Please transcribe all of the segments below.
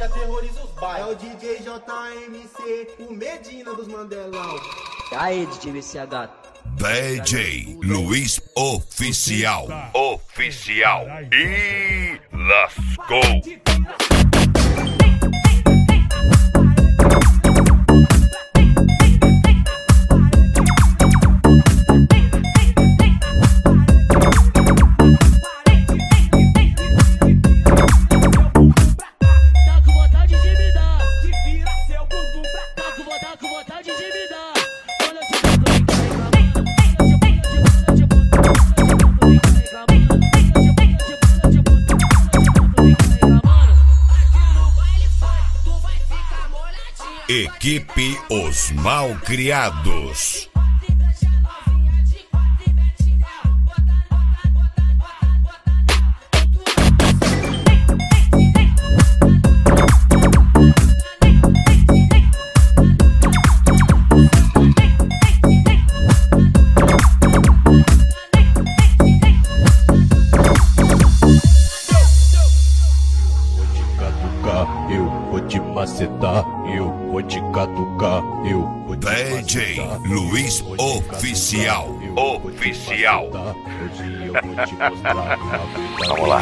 que aterroriza os bairros. É o DJ JMC, o Medina dos Mandelão. Aí, DJ VCH. DJ Luiz Oficial. Oficial. E lascou. Equipe Os Malcriados. Luiz Oficial. Oficial. Vamos lá.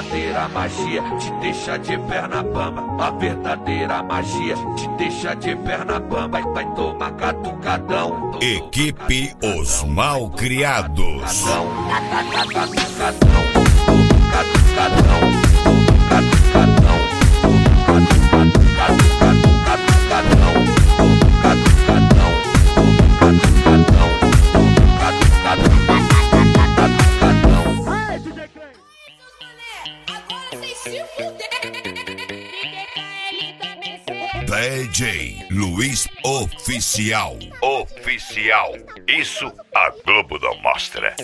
verdadeira magia te deixa de perna bamba. A verdadeira magia te deixa de perna bamba. e vai todo Equipe Os Malcriados. Atacadão. DJ Luiz Oficial. Oficial. Isso a Globo não mostra.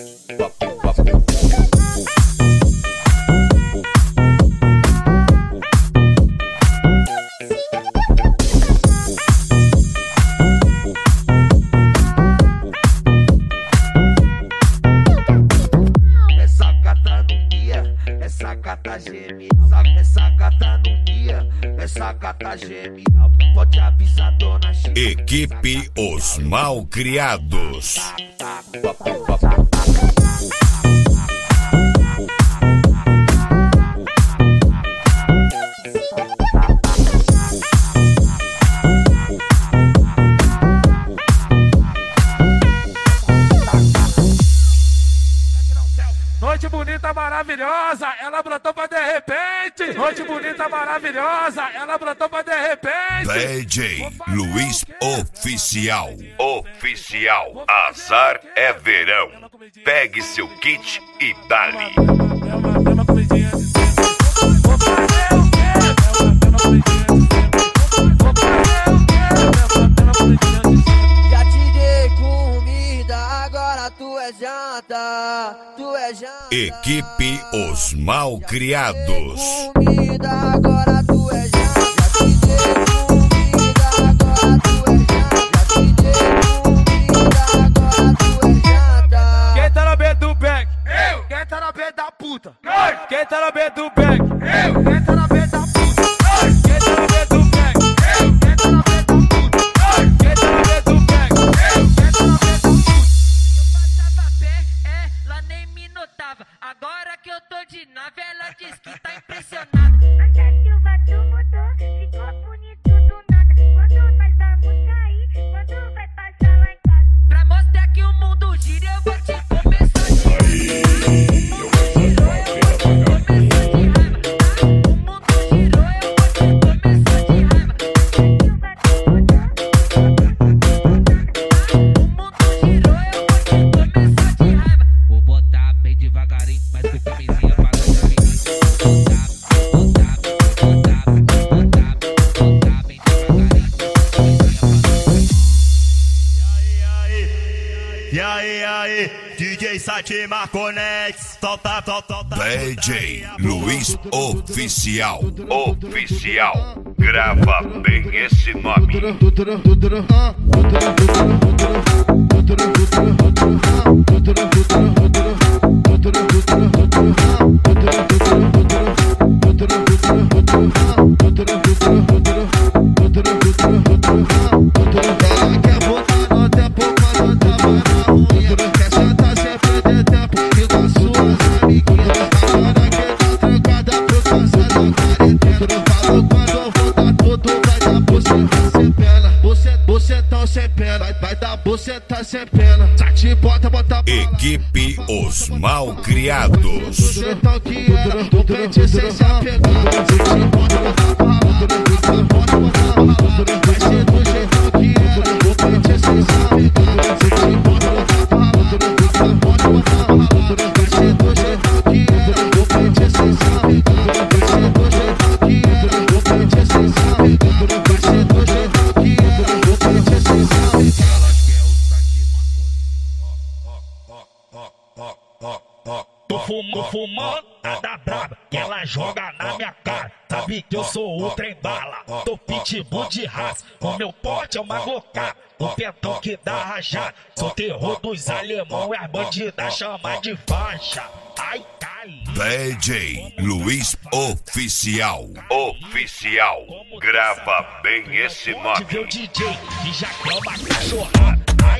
Essa gata gêmea, essa essa gata genial. Pode avisar, dona Equipe Os Malcriados. Tá, tá, tá, bonita maravilhosa, ela brotou pra de repente. Noite bonita maravilhosa, ela brotou pra de repente. DJ Luiz Oficial. Oficial. Azar é verão. Pegue seu kit e dali. É uma, é uma comidinha. Equipe Os Malcriados. Comida agora. Fátima Conex. Solta, solta, solta. DJ Luiz Oficial. Oficial. Grava bem esse nome. cê tá sem pena. Tá Te bota, bota Equipe Os Mal Criados. Do que era, do pente sem se apegar. Tá bota, bota tá bota, bota. rodada braba que ela joga na minha cara. Sabe que eu sou outra em bala, tô pitbull de raça. O meu porte é uma goca, o pentão que dá rajada. Sou terror dos alemão é e as bandidas chamar de faixa. Ai, cai. DJ Luiz Oficial. Oficial. Grava bem esse nome. DJ e já quer uma. Ai,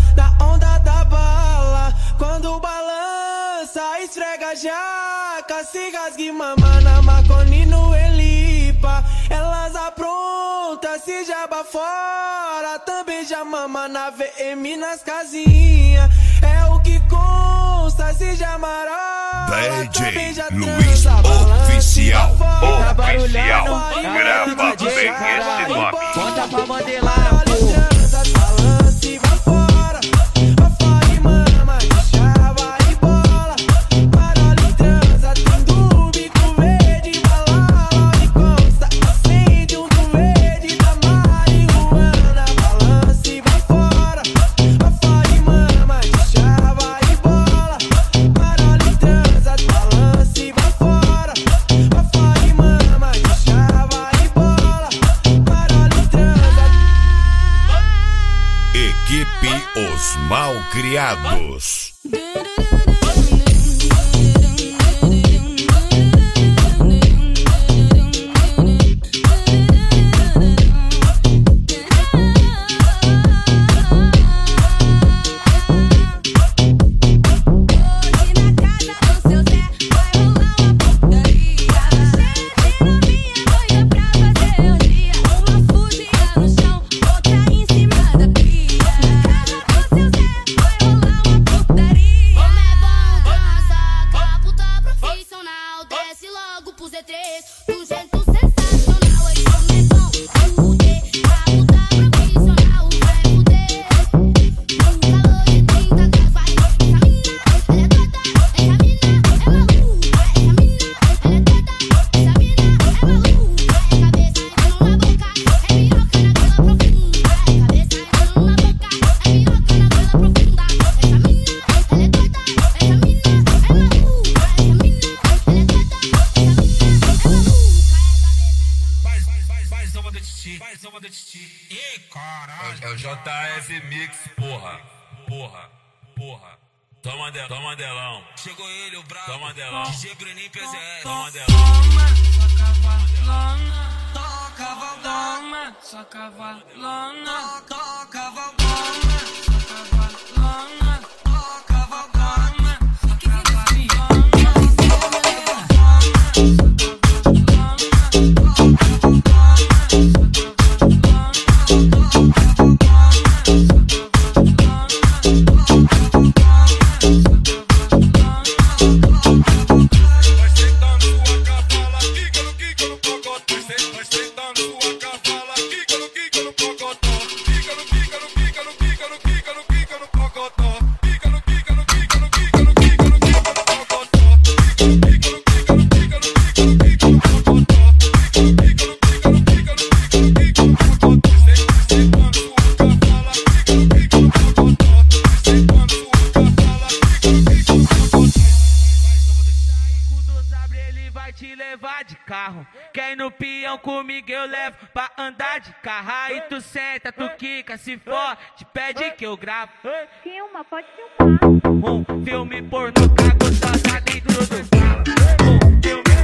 Quando balança, esfrega jaca, se rasgue mama na macone no elipa. Elas apronta, se jaba fora, também já mama na VM nas casinha. É o que consta, se já marola, também já Luiz transa, Oficial, tá fora, oficial, tá grava bem esse tá nome. Bota pra modelar. porra, porra. Toma, de, toma delão. Chegou ele, o brabo. Toma delão. DJ Bruninho PZR. Toma delão. Toma, sua cavalona. Toca, valdona. Cavalona. Toca, valdona. serve pra andar de carro. e tu senta, tu quica, se for, te pede que eu gravo. Filma, pode filmar. Um filme pornô, cago só tá dentro do carro. Um filme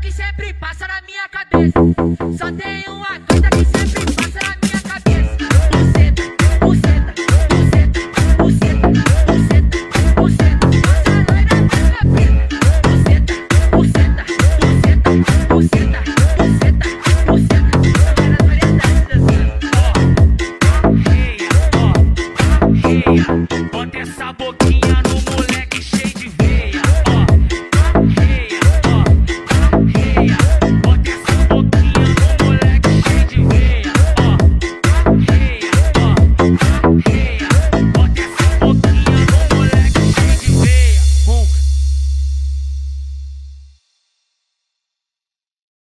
que sempre passa na minha cabeça. Só tem um